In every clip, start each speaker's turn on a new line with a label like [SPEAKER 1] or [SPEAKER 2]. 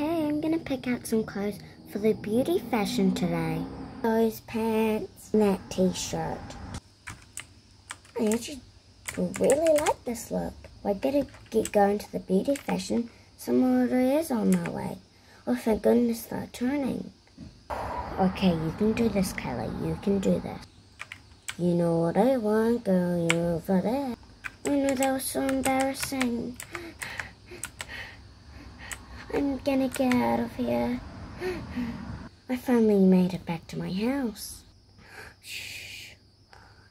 [SPEAKER 1] Okay, I'm gonna pick out some clothes for the beauty fashion today. Those pants and that t-shirt. I actually really like this look. I better get going to the beauty fashion. Some order is on my way. Oh, thank goodness they're turning. Okay, you can do this, Kelly. You can do this. You know what I want, girl. You over there. Oh no, that was so embarrassing. I'm gonna get out of here. I finally made it back to my house. Shh.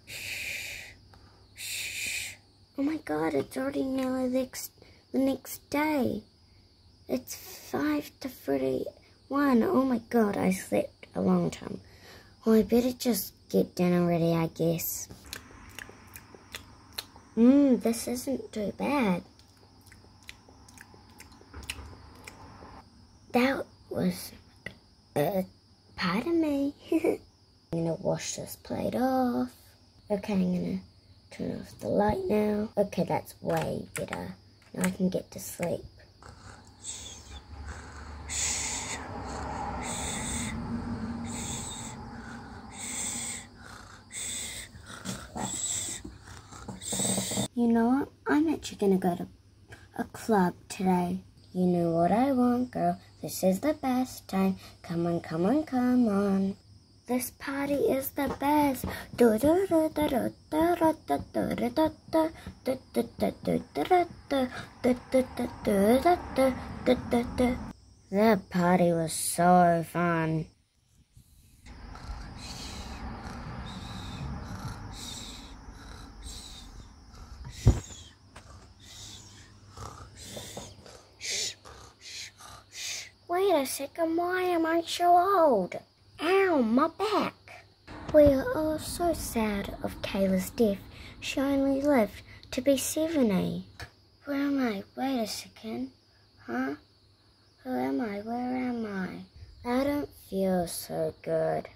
[SPEAKER 1] Shh. Shh. Oh my god, it's already nearly the next, the next day. It's 5 to 31. Oh my god, I slept a long time. Well, I better just get dinner ready, I guess. Mmm, this isn't too bad. That was a part of me. I'm gonna wash this plate off. Okay, I'm gonna turn off the light now. Okay, that's way better. Now I can get to sleep. You know what? I'm actually gonna go to a club today. You know what I want, girl. This is the best time. Come on, come on, come on. This party is the best. That party was so fun. Wait a second, why am I so old? Ow, my back. We are all so sad of Kayla's death. She only lived to be 70. Where am I? Wait a second. Huh? Who am I? Where am I? I don't feel so good.